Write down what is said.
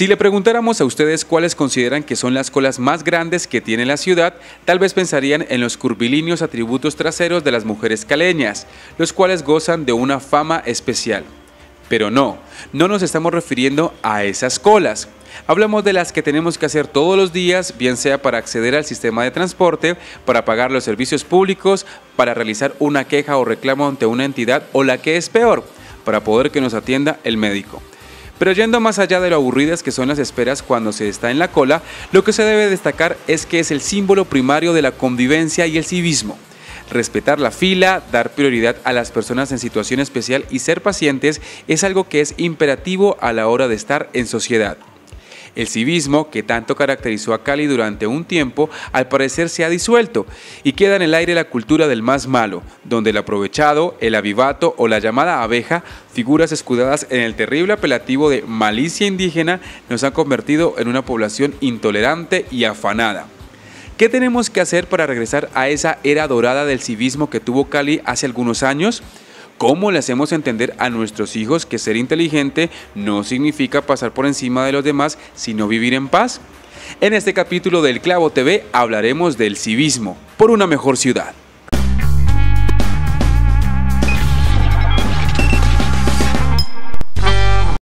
Si le preguntáramos a ustedes cuáles consideran que son las colas más grandes que tiene la ciudad, tal vez pensarían en los curvilíneos atributos traseros de las mujeres caleñas, los cuales gozan de una fama especial. Pero no, no nos estamos refiriendo a esas colas. Hablamos de las que tenemos que hacer todos los días, bien sea para acceder al sistema de transporte, para pagar los servicios públicos, para realizar una queja o reclamo ante una entidad o la que es peor, para poder que nos atienda el médico. Pero yendo más allá de lo aburridas que son las esperas cuando se está en la cola, lo que se debe destacar es que es el símbolo primario de la convivencia y el civismo. Respetar la fila, dar prioridad a las personas en situación especial y ser pacientes es algo que es imperativo a la hora de estar en sociedad. El civismo, que tanto caracterizó a Cali durante un tiempo, al parecer se ha disuelto y queda en el aire la cultura del más malo, donde el aprovechado, el avivato o la llamada abeja, figuras escudadas en el terrible apelativo de malicia indígena, nos han convertido en una población intolerante y afanada. ¿Qué tenemos que hacer para regresar a esa era dorada del civismo que tuvo Cali hace algunos años? ¿Cómo le hacemos entender a nuestros hijos que ser inteligente no significa pasar por encima de los demás, sino vivir en paz? En este capítulo del Clavo TV hablaremos del civismo por una mejor ciudad.